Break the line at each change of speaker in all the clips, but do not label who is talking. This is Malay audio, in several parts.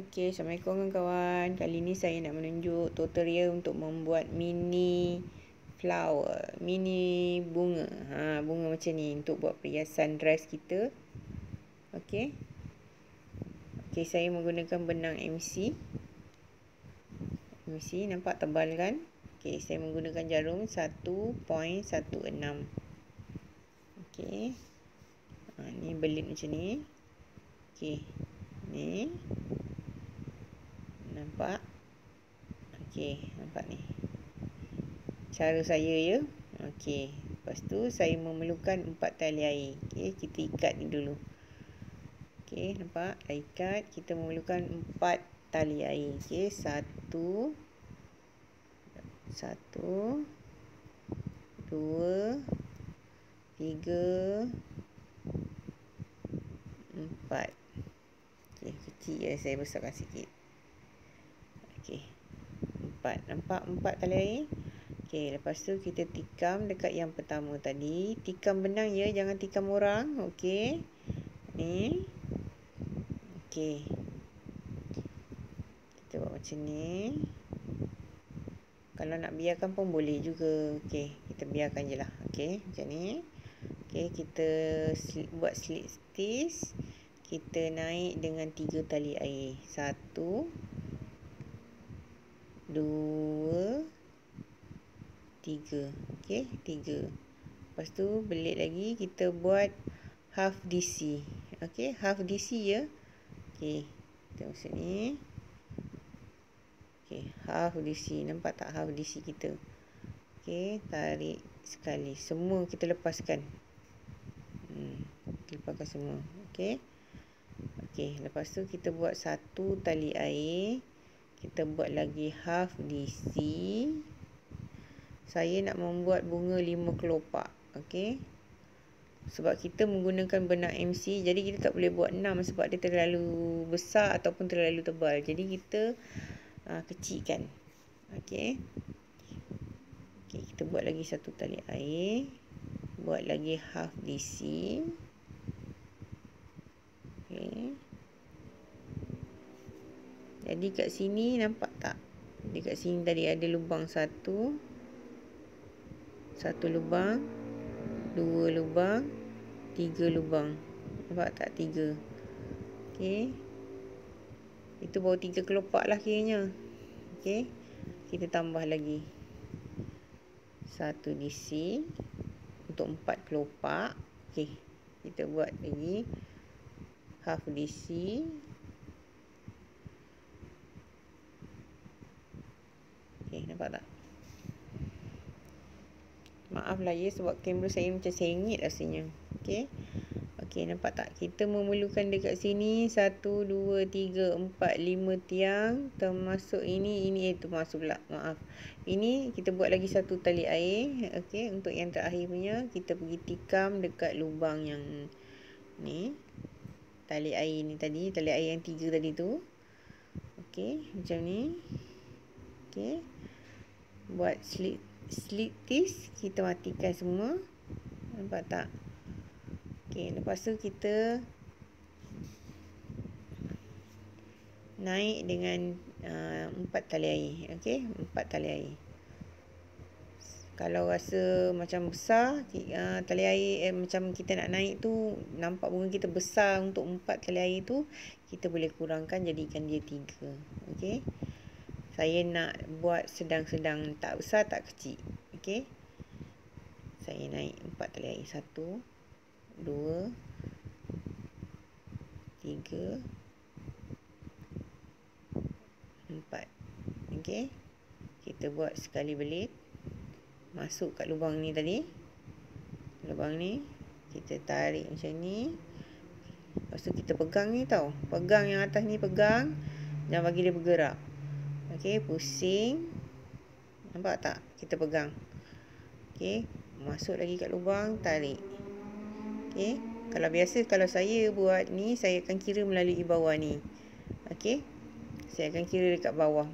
Okey, Assalamualaikum kawan-kawan. Kali ni saya nak menunjuk tutorial untuk membuat mini flower, mini bunga. Ha, bunga macam ni untuk buat perhiasan dress kita. Okey. Okey, saya menggunakan benang MC. MC nampak tebal kan? Okey, saya menggunakan jarum 1.16. Okey. Ha, ni belit macam ni. Okey. Ni nampak? Okey nampak ni. Cara saya ya? Okey lepas tu saya memerlukan empat tali air. Okey kita ikat ni dulu. Okey nampak? Dah ikat kita memerlukan empat tali air. Okey satu satu dua tiga empat. Okey kecil ya saya besarkan sikit Okey. Empat. Nampak empat tali air? Okey. Lepas tu kita tikam dekat yang pertama tadi. Tikam benang ya. Jangan tikam orang. Okey. Ni. Okey. Kita buat macam ni. Kalau nak biarkan pun boleh juga. Okey. Kita biarkan je lah. Okey. Macam ni. Okey. Kita buat slit stitch. Kita naik dengan tiga tali air. Satu dua, tiga. Okey, tiga. Lepas tu belit lagi kita buat half DC. Okey, half DC ya. Okey, kita masuk ni. Okey, half DC. Nampak tak half DC kita? Okey, tarik sekali. Semua kita lepaskan. Hmm, lepaskan semua. Okey. Okey, lepas tu kita buat satu tali air kita buat lagi half DC saya nak membuat bunga lima kelopak okey? Sebab kita menggunakan benang MC jadi kita tak boleh buat enam sebab dia terlalu besar ataupun terlalu tebal. Jadi kita uh, kecilkan okey? Okey kita buat lagi satu tali air. Buat lagi half DC okey jadi kat sini nampak tak? Dekat sini tadi ada lubang satu. Satu lubang. Dua lubang. Tiga lubang. Nampak tak? Tiga. Okey. Itu baru tiga kelopak lah kiranya. Okey. Kita tambah lagi. Satu DC. Untuk empat kelopak. Okey. Kita buat lagi. Half DC. Okey, nampak tak? Maaf lah ya sebab kamera saya macam sengit rasanya. Okey. Okey, nampak tak? Kita memerlukan dekat sini 1 2 3 4 5 tiang termasuk ini ini itu masuk pula. Maaf. Ini kita buat lagi satu tali air. Okey, untuk yang terakhir punya kita pergi tikam dekat lubang yang ni. Tali air ni tadi, tali air yang tiga tadi tu. Okey, macam ni. Okey. Buat slit slit this kita matikan semua. Nampak tak? Okey, lepas tu kita naik dengan uh, empat tali air. Okey, empat tali air. Kalau rasa macam besar, uh, tali air eh, macam kita nak naik tu, nampak bunga kita besar untuk empat tali air tu, kita boleh kurangkan jadikan dia tiga. Okey saya nak buat sedang-sedang tak besar tak kecil. Okey? Saya naik empat tali air. Satu dua tiga empat. Okey? Kita buat sekali belit. Masuk kat lubang ni tadi. Lubang ni kita tarik macam ni. Lepas tu kita pegang ni tau. Pegang yang atas ni pegang. Jangan bagi dia bergerak Okey, pusing. Nampak tak? Kita pegang. Okey, masuk lagi kat lubang, tarik. Okey, kalau biasa kalau saya buat ni, saya akan kira melalui bawah ni. Okey. Saya akan kira dekat bawah.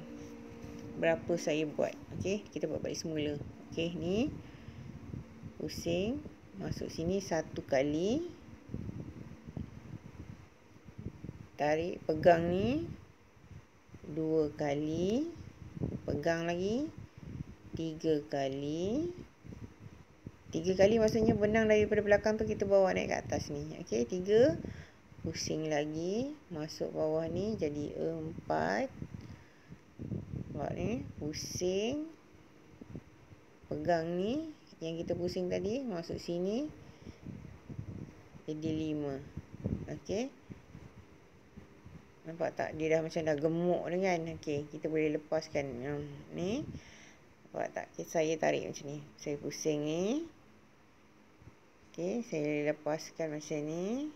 Berapa saya buat. Okey, kita buat balik semula. Okey, ni. Pusing. Masuk sini satu kali. Tarik, pegang ni. Dua kali pegang lagi tiga kali. Tiga kali maksudnya benang daripada belakang tu kita bawa naik ke atas ni. Okey tiga. Pusing lagi masuk bawah ni jadi empat. Buat ni pusing. Pegang ni yang kita pusing tadi masuk sini jadi lima. Okey Nampak tak? Dia dah macam dah gemuk ni kan. Okey, kita boleh lepaskan um, ni. Nampak tak? Okay, saya tarik macam ni. Saya pusing ni. Okey, saya lepaskan macam ni.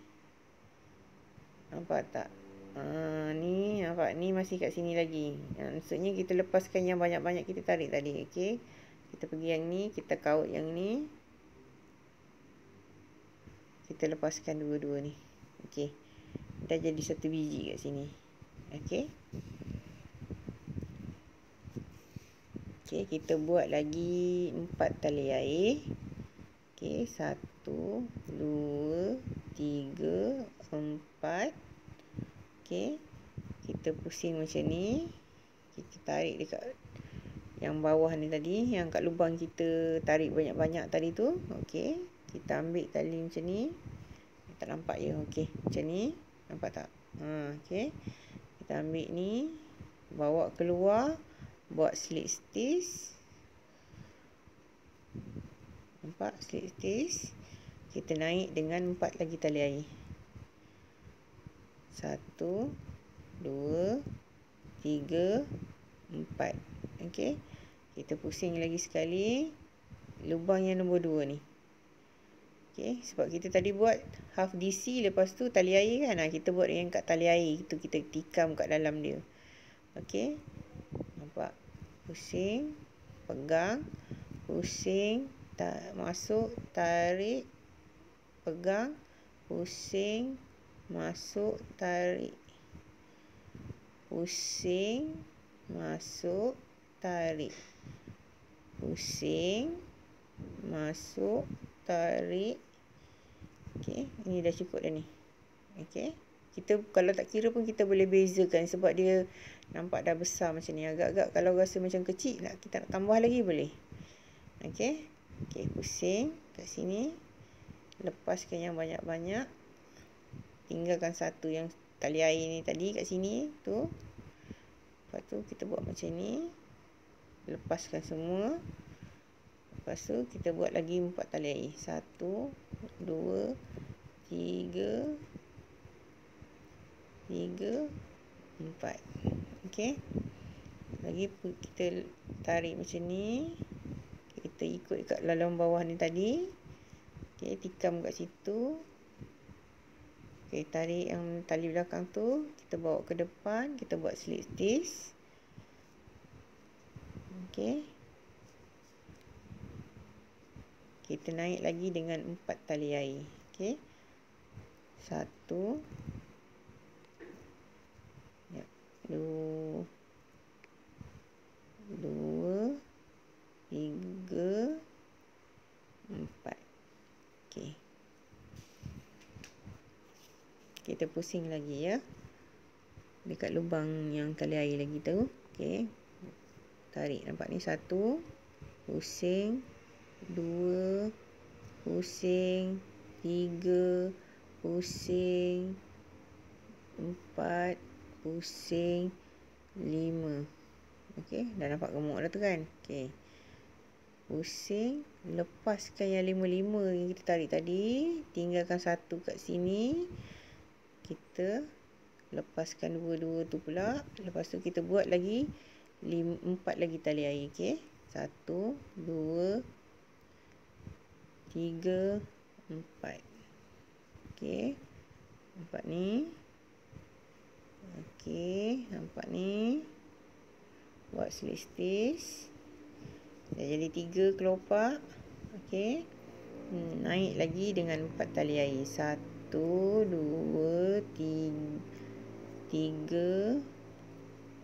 Nampak tak? Uh, ni nampak ni masih kat sini lagi. Uh, maksudnya kita lepaskan yang banyak-banyak kita tarik tadi. Okey. Kita pergi yang ni, kita kaut yang ni. Kita lepaskan dua-dua ni. Okey dah jadi satu biji kat sini. Okey. Okey, kita buat lagi empat tali air. Okey, satu, dua, tiga, empat. Okey. Kita pusing macam ni. Kita tarik dekat yang bawah ni tadi, yang kat lubang kita tarik banyak-banyak tadi tu. Okey. Kita ambil tali macam ni. Tak nampak ya. Okey, macam ni. Nampak tak? Ha, okay. Kita ambil ni. Bawa keluar. Buat slit stitch. Nampak slit stitch. Kita naik dengan empat lagi tali air. Satu. Dua. Tiga. Empat. Okay. Kita pusing lagi sekali. Lubang yang nombor dua ni. Okay, sebab kita tadi buat half DC lepas tu tali air kan. Ha, kita buat yang kat tali air tu kita tikam kat dalam dia. Okay. Nampak? Pusing. Pegang. Pusing. Ta masuk. Tarik. Pegang. Pusing. Masuk. Tarik. Pusing. Masuk. Tarik. Pusing. Masuk tarik. Okey, ini dah cukup dah ni. Okey. Kita kalau tak kira pun kita boleh bezakan sebab dia nampak dah besar macam ni. Agak-agak kalau rasa macam kecil nak kita nak tambah lagi boleh. Okey. Okey, pusing kat sini. Lepaskan yang banyak-banyak. Tinggalkan satu yang tali air ni tadi kat sini tu. Lepas tu kita buat macam ni. Lepaskan semua. Lepas tu kita buat lagi empat tali air. Satu, dua, tiga, tiga, empat. Okey. Lagi kita tarik macam ni. Kita ikut kat dalam bawah ni tadi. Okey, tikam kat situ. Okey, tarik yang tali belakang tu. Kita bawa ke depan. Kita buat slit stitch. Okey. Kita naik lagi dengan empat tali air. Satu. Ya. Dua. Dua. Tiga. Empat. Okey. Kita pusing lagi ya. Dekat lubang yang tali air lagi tu. Okey. Tarik nampak ni satu. Pusing dua, pusing, tiga, pusing, empat, pusing, lima. Okey, dah nampak gemuk dah tu kan? Okey. Pusing, lepaskan yang lima-lima yang kita tarik tadi. Tinggalkan satu kat sini. Kita lepaskan dua-dua tu pula. Lepas tu kita buat lagi lima, empat lagi tali air. Okey. Satu, dua, tiga, empat. Okey. Nampak ni. Okey. Nampak ni. Buat selistis. Dah jadi tiga kelopak. Okey. Hmm, naik lagi dengan empat tali air. Satu, dua, tiga, tiga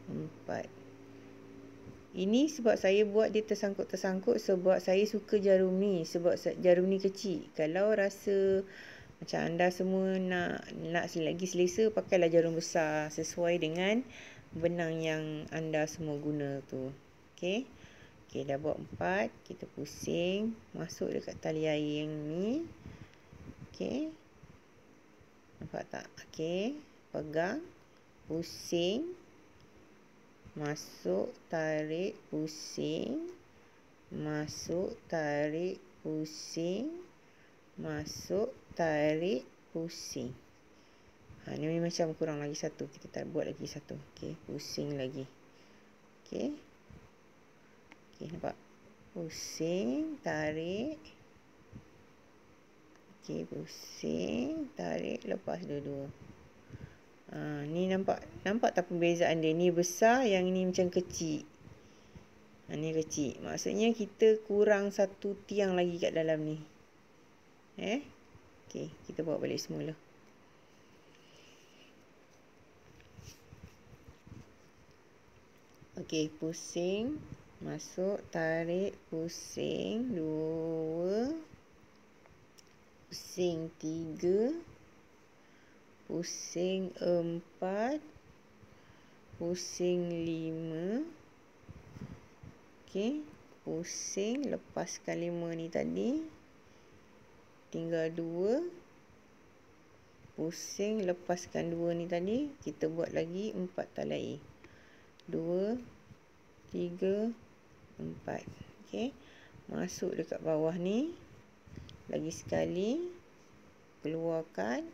empat. Ini sebab saya buat dia tersangkut-tersangkut sebab saya suka jarum ni. Sebab jarum ni kecil. Kalau rasa macam anda semua nak nak lagi selesa, pakailah jarum besar sesuai dengan benang yang anda semua guna tu. Okey. Okey, dah buat empat. Kita pusing. Masuk dekat tali air yang ni. Okey. Nampak tak? Okey. Pegang. Pusing. Masuk. Tarik. Pusing. Masuk. Tarik. Pusing. Masuk. Tarik. Pusing. Ha, ni macam kurang lagi satu. Kita tak buat lagi satu. Okey, pusing lagi. Okey. Okey, nampak? Pusing, tarik. Okey, pusing, tarik, lepas dua-dua. Ha, ni nampak nampak tak perbezaan dia? Ni besar, yang ni macam kecil. Ha, ni kecil. Maksudnya kita kurang satu tiang lagi kat dalam ni. Eh? Okey, kita bawa balik semula. Okey, pusing. Masuk, tarik, pusing. Dua. Pusing tiga. Pusing empat. Pusing lima. Okey. Pusing. Lepaskan lima ni tadi. Tinggal dua. Pusing. Lepaskan dua ni tadi. Kita buat lagi empat talai. Dua tiga, empat. Okey. Masuk dekat bawah ni. Lagi sekali. Keluarkan.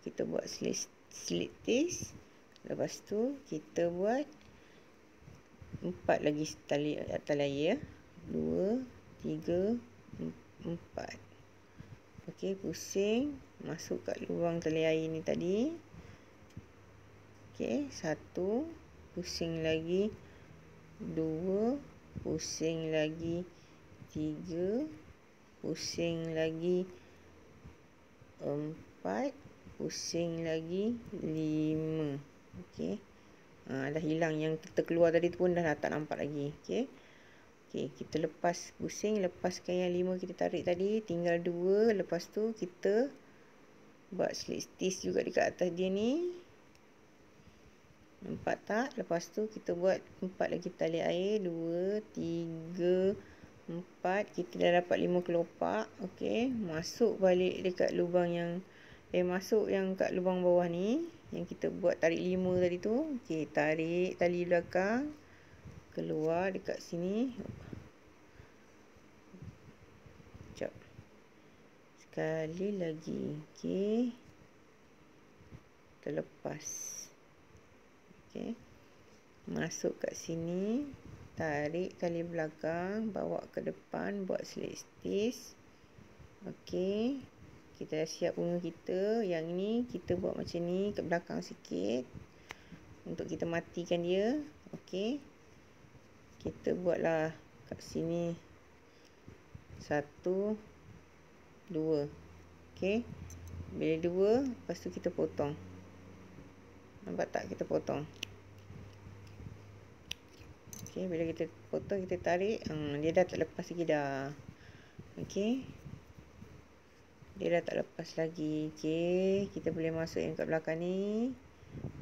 Kita buat slit, tis. Lepas tu kita buat empat lagi tali tali ya. Dua, tiga, empat. Okey, pusing. Masuk kat lubang tali air ni tadi. Okey, satu. Pusing lagi dua pusing lagi tiga pusing lagi empat pusing lagi lima okey ha, dah hilang yang terkeluar tadi tu pun dah, tak nampak lagi okey okey kita lepas pusing lepaskan yang lima kita tarik tadi tinggal dua lepas tu kita buat slit stitch juga dekat atas dia ni Nampak tak? Lepas tu kita buat empat lagi tali air. Dua, tiga, empat. Kita dah dapat lima kelopak. Okey. Masuk balik dekat lubang yang... Eh, masuk yang kat lubang bawah ni. Yang kita buat tarik lima tadi tu. Okey, tarik tali belakang. Keluar dekat sini. Sekejap. Sekali lagi. Okey. Terlepas. Okey. Masuk kat sini, tarik tali belakang, bawa ke depan, buat slit stitch. Okey. Kita dah siap bunga kita. Yang ni kita buat macam ni ke belakang sikit. Untuk kita matikan dia. Okey. Kita buatlah kat sini. Satu. Dua. Okey. Bila dua, lepas tu kita potong. Nampak tak kita potong. Okey, bila kita potong kita tarik, hmm, dia dah tak lepas lagi dah. Okey. Dia dah tak lepas lagi. Okey, kita boleh masuk yang kat belakang ni.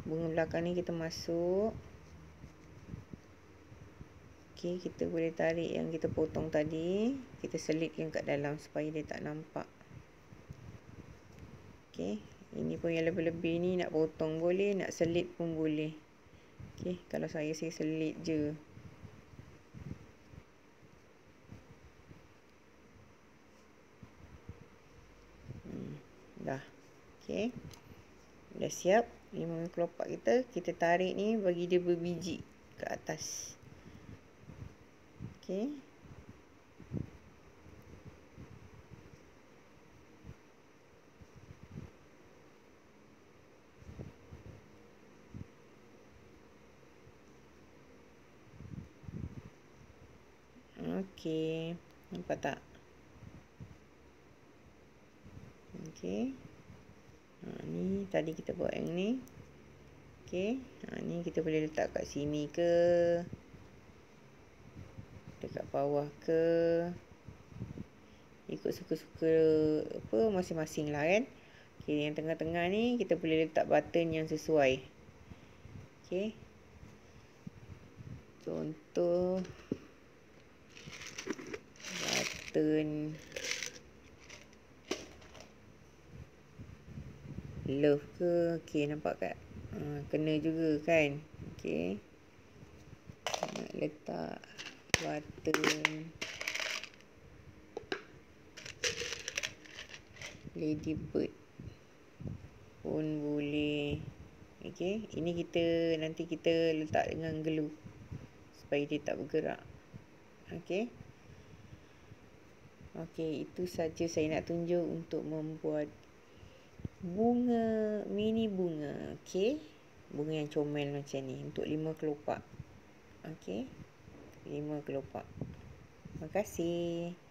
Bunga belakang ni kita masuk. Okey, kita boleh tarik yang kita potong tadi. Kita selit yang kat dalam supaya dia tak nampak. Okey, ini pun yang lebih-lebih ni nak potong boleh, nak selit pun boleh. Okey, kalau saya saya selit je. Dah. Okey. Dah siap lima kelopak kita. Kita tarik ni bagi dia berbiji ke atas. Okey. Okey. Nampak tak? Okey. Ha, ni tadi kita buat yang ni. Okey. Ha, ni kita boleh letak kat sini ke. Dekat bawah ke. Ikut suka-suka apa masing-masing lah kan. Okey, yang tengah-tengah ni kita boleh letak button yang sesuai. Okey. contoh button love ke? Okey nampak tak ha, kena juga kan? Okey nak letak button ladybird pun boleh. Okey ini kita nanti kita letak dengan glue supaya dia tak bergerak. Okey okey itu saja saya nak tunjuk untuk membuat bunga mini bunga okey. Bunga yang comel macam ni untuk lima kelopak. Okey. Lima kelopak. Terima kasih